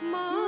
Mom.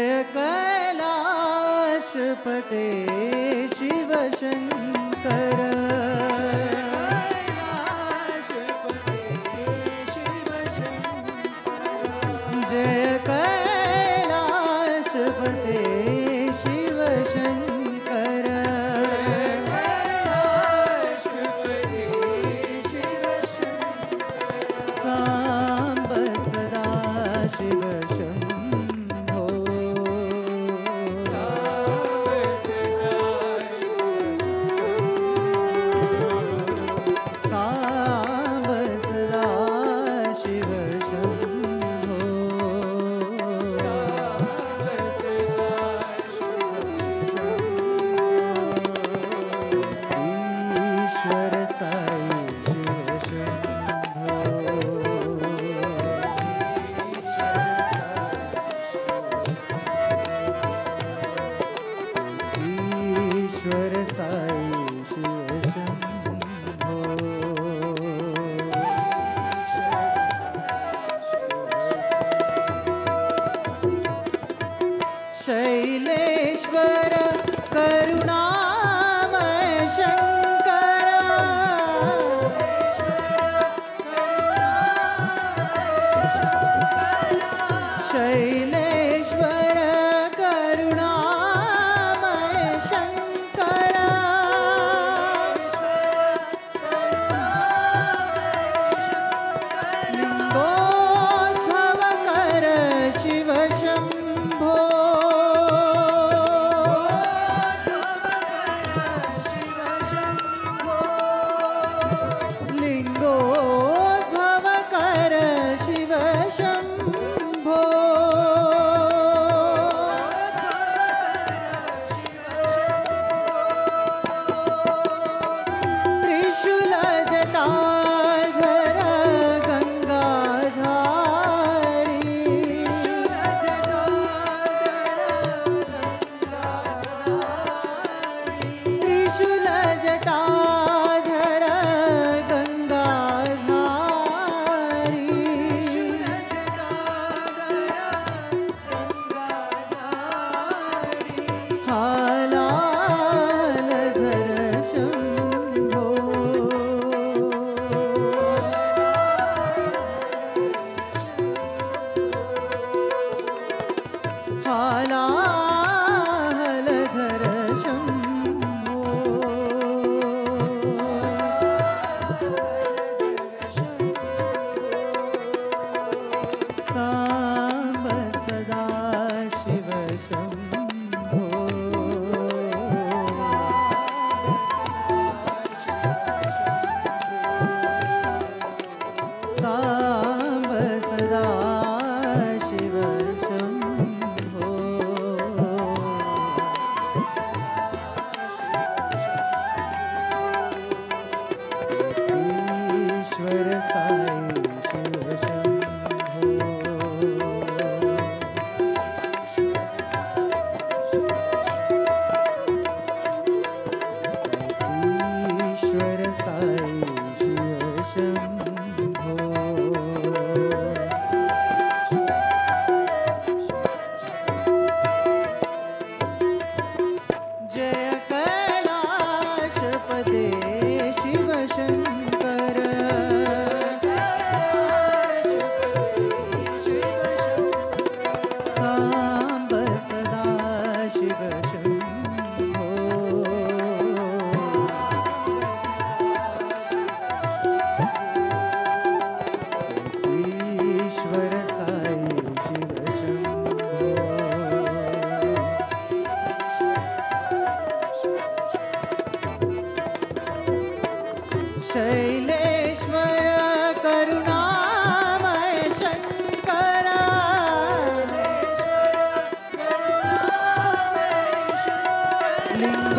कैलाशपते Shiv Shaileshwar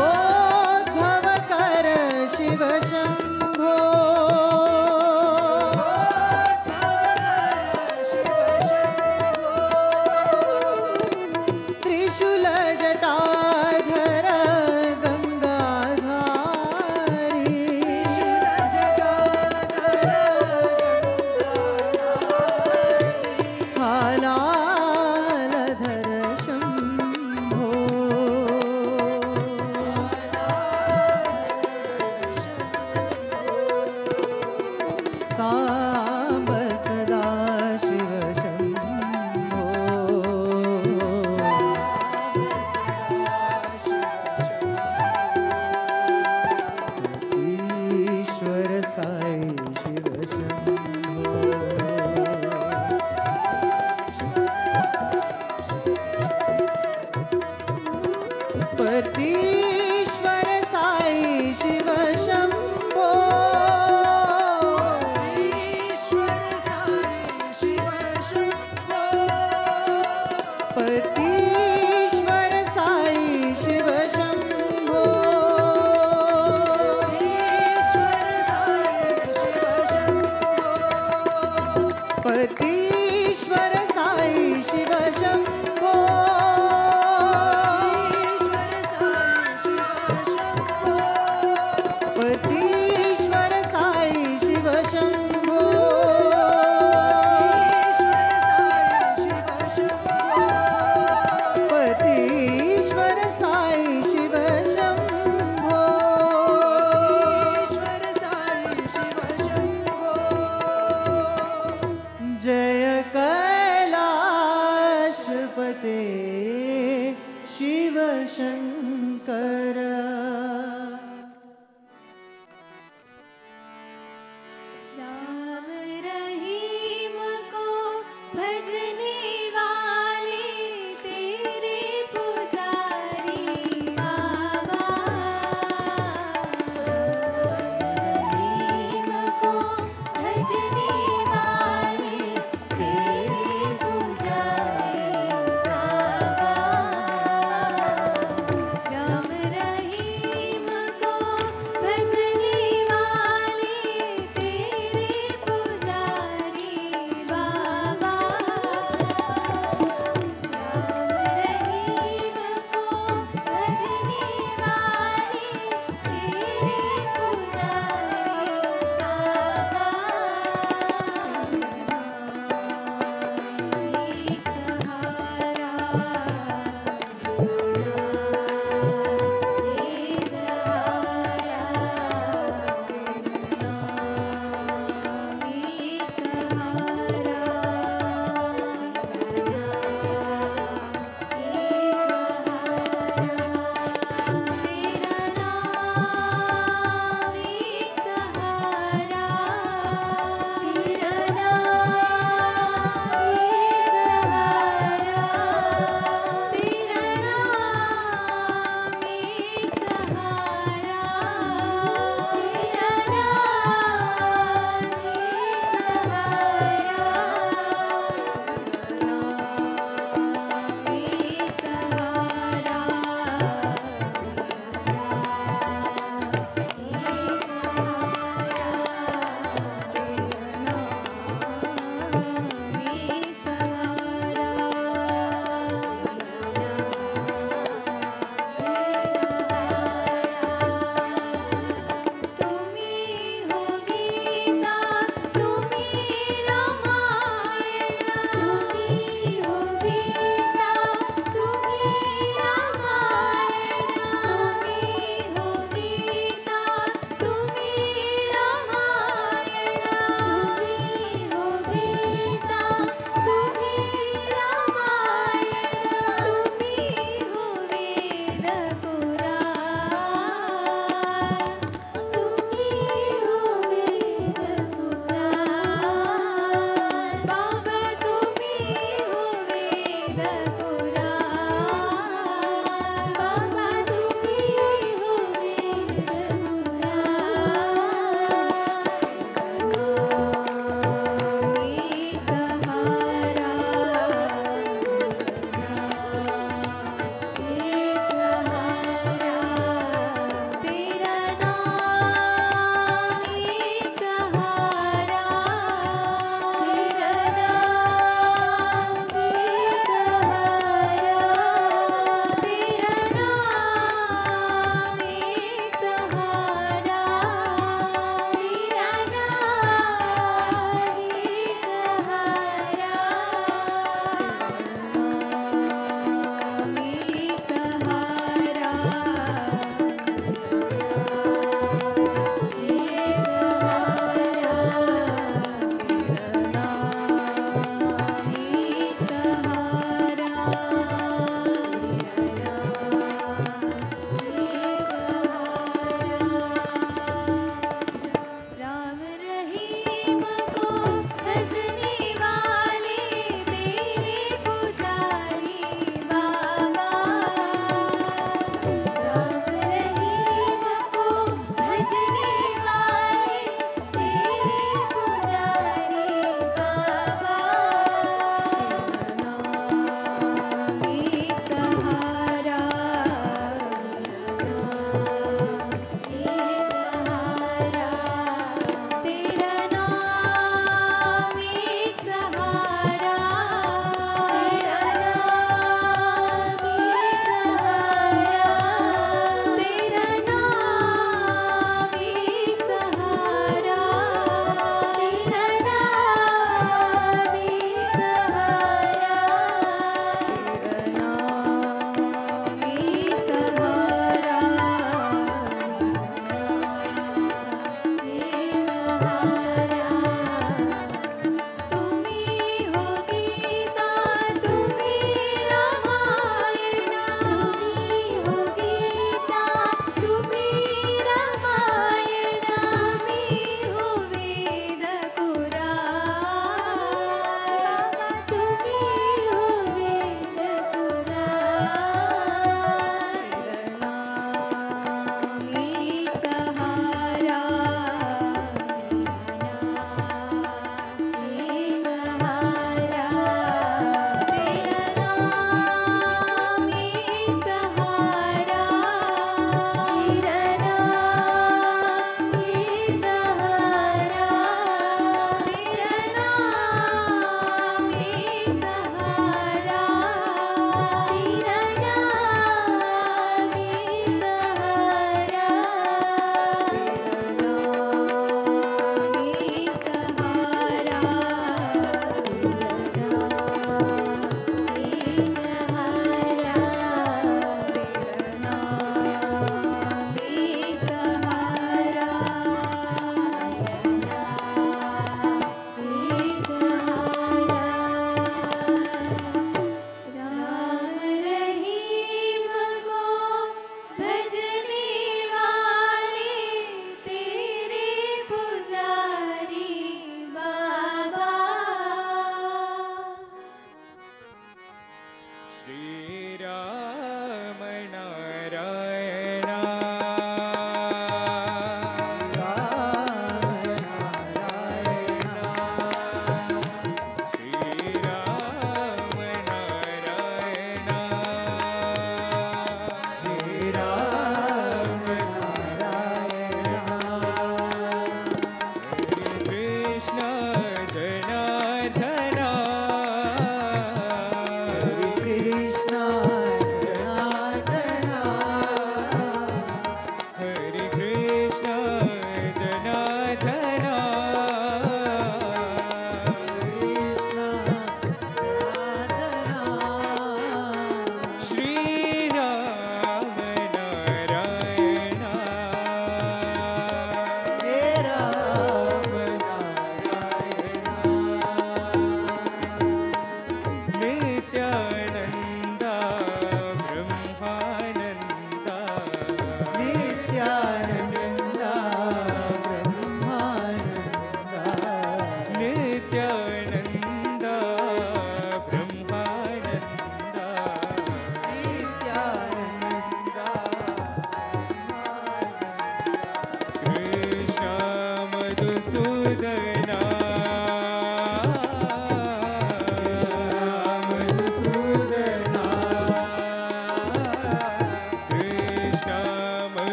고!